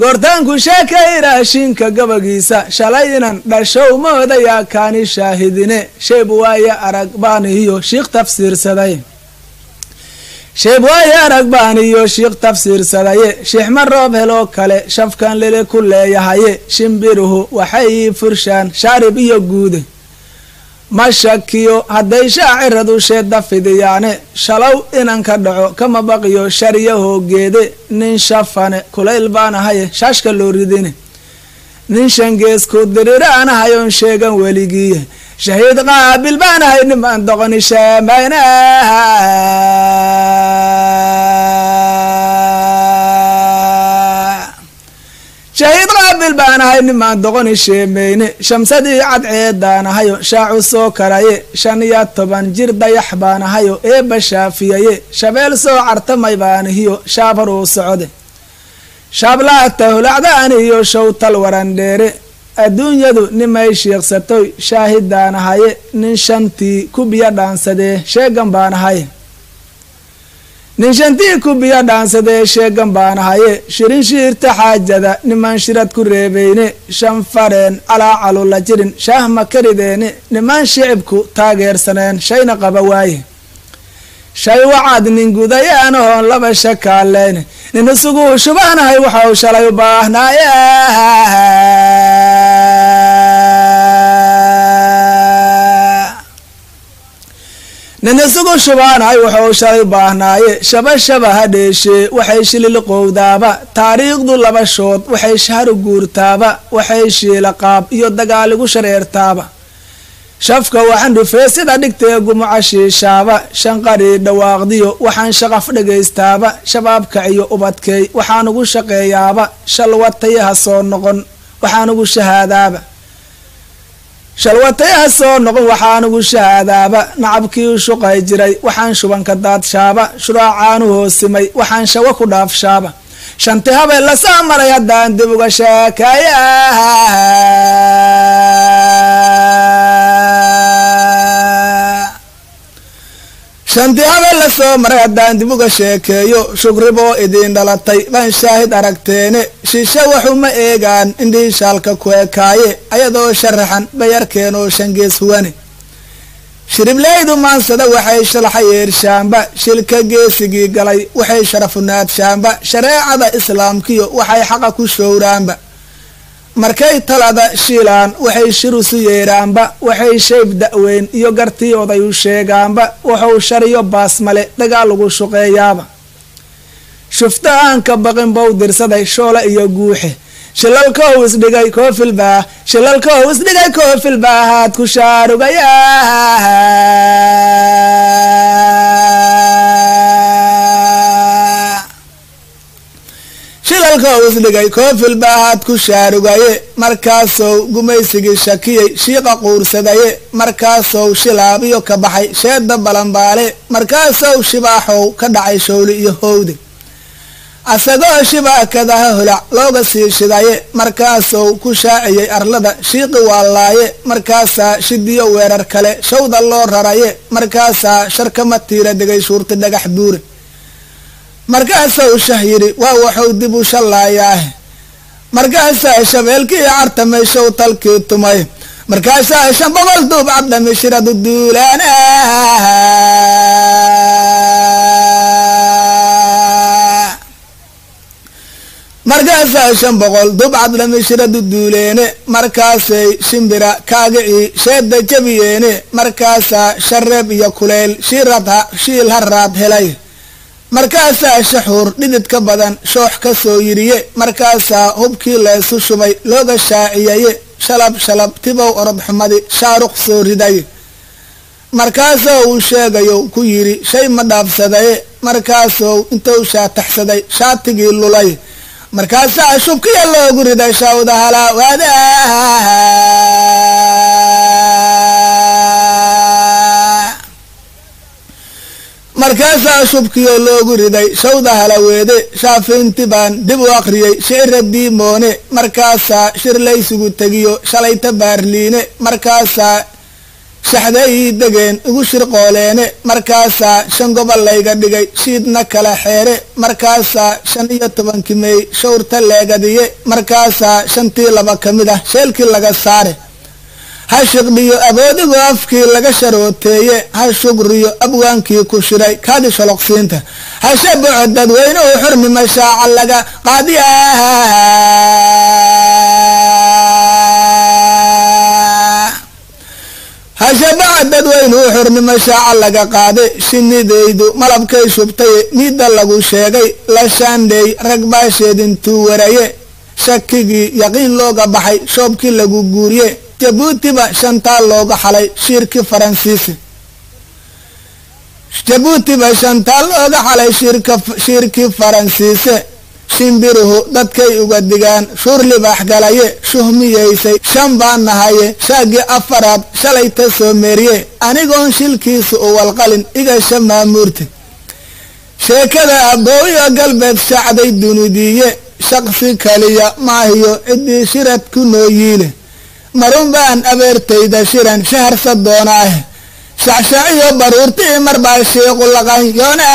martaanku sheekay raashinka gabagiisa. Shalay inan dhashow moodayaa kaani shaahidine. Sheeb waaye arag baaniyo shiikh tafsiirsaday. Sheeb waaye arag baaniyo shiikh tafsiirsadaye shiixma roob heloo kale shafkan lele ku leeyahaye shimbiruhu waxay furshaan shaarib iyo guude ma shakiyo hadday shaaciradu sheedda fidiyaane shalow inan ka dhaco kama baqiyo shariya hoogeede nin shafane kulayl baanahaye shaashka loo ridine nin shangeesku diriraanahayoon sheegan weligiiye shahiid qaabil baanahay nimaan doqoni sheemayna shahiid qaabil baanahay nimaan doqoni sheemeyne shamsadii cadceedaanahayo shaacu soo karaye. Shan iyo toban jir dayax baanahayo eebba shaafiyaye. Shabeel soo cartamay baanihiyo shaabar uu socde shaablaata hulacdaaniyo showtal warandheere adduunyadu nimay shiiqsatoy shaahidaanahaye nin shantii ku biyo dhaansadee sheegan baanahaye nin shantii ku biyo dhaansadee sheegan baanahaye shirin shiirta xaajada niman shirad ku reebeyne shan fareen calaacalu la jirin. Shaah ma karideene niman shicibku taageersaneen. Shayna qaba waaye. Shay wacaad nin gudayaanahoon laba shakaaleyne nin isugu shubaanahay waxau shalay u baahnaaye nin isugu shubaanahay wuxuu shalay baahnaaye. Shaba shaba ha dheeshee waxay shilil qowdaaba. Taariikhdu laba shood waxay shahru guurtaaba. Waxay shiila qaab iyo dagaaligu shareertaaba. Shafka waxaan dhufee sida dhigtee gumuca shiishaaba. Shanqarii dhawaaqdiyo waxaan shaqaf dhagaystaaba. Shabaabka iyo ubadkeey waxaan ugu shaqeeyaaba. Shalwatayaha soo noqon waxaan ugu shahaadaaba shalwatayaha soo noqon waxaan ugu shahaadaaba nacabkii shuqay jiray waxaan shubanka daadshaaba shuraacaanu hoosimay waxaan shawo ku dhaafshaaba shanti habeen lasaa maray haddaan dib uga sheekaya shanti habeen la soo maray haddaan dib uga sheekeeyo shugriboo idiin dhalatay. Baan shaahid aragteene shishe waxuma eegaan indhii shaalka ku ekaaye ayadoo sharaxan bayarkeenoo shangees huwane. Shiribleydu maansada waxay shalxa yeershaamba shilka geesigii galay waxay sharafunaadshaamba shareecada islaamkiyo waxay xaqa ku showraanba markay talada shiilaan waxay shirusu yeeraanba waxay shayb da'weyn iyo gartii u sheegaanba wuxuu shariyo baasmale dagaal ugu shuqeeyaaba. Shufta aan baqin bow dirsaday shoole iyo guuxe. Shilalkow isdhigay koofilbaa shilalkow isdhigay koofilbaahaad ku shaarugaya shilalkow isdhigay koofil baahaad ku shaarugaye markaasow gumaysigii shakiyey shiiqa quursadaye markaasow shilaabiyo ka baxay sheeda balambaale markaasow shibaaxow ka dhacay showli iyo howde asagoo shibaakadaha holac looga sii shidaye markaasow ku shaaciyey arlada shiiqi waalaaye markaasaa shidiyo weerar kale shawda loo raraye markaasaa sharkama tiira degay shuurti dhagax buure markaasow shah yidhi waa waxuu dib u shallaayaahe markaasaa shabeelkii cartamay show talkii tumay. Markaasaa shan boqol duub cabdhami shiradu duulaan markaasaa shan boqol duub cabdhami shiradu duuleene markaasay shimbira kaagicii sheeda jabiyeene markaasaa shareeb iyo kuleyl shiil haraad helay markaasaa shaxuur dhidid ka badan shoox ka soo yiriye markaasaa hubkii leesu shubay looga shaaciyaye shalab shalab tibow orod xumadi shaaruq soo ridaye markaasoo uu sheegayo ku yidhi shay ma dhaafsadaye markaasou intuu shaataxsaday shaatigii lulay. Markaasaa shubkiya loogu riday shawda halaawaada markaasaa shubkiyo loogu riday shawda halaweede shaafiinti baan dib u akhriyey shicira diimoone markaasaa shir laysugu tegiyo shalayta baarliine markaasaa shaxday ii degeen igu shirqooleene markaasaa shan gobol layga dhigay shiidna kala xeere markaasaa shan iyo tobankii meey shawrta leegadiye markaasaa shantii laba ka mid ah sheelkii laga saare ha shiqdhiyo aboodigoo afkii laga sharooteeye ha shugriyo abwaankii ku shiray. Kaadi sholoqsiinta ha shabaco dadweynuhu xurmi mashaaca laga qaadiya ha shabaca dadweynuhu xurnimo shaaca laga qaaday shinidaydu malabkay shubtaye miidda lagu sheegay. La shaandheey rag baasheed intuu waraye. Shakigii yaqiin looga baxay. Shoobkii lagu guuriye jabuutiba shantaa looga xalay shiirkii faransiise jabuutiba shantaa looga xalay shiirkii faransiise shimbiruhu dadkay uga digaan shuur galaye shuhmiyaysay shan baa nahaye shaagii afaraad shalayta soo meeriye. Anigoon shilkiisa u walqalin igasha maamuurta sheekada abooyo galbeed shacday dunidiiye shaqsi kaliya maahiyo ciddii shirad ku noo yiile marun baan abeertayda shiran shaharsa doonaah shacshaaciyo baruurtii marbaa shiiqu laqan yoonah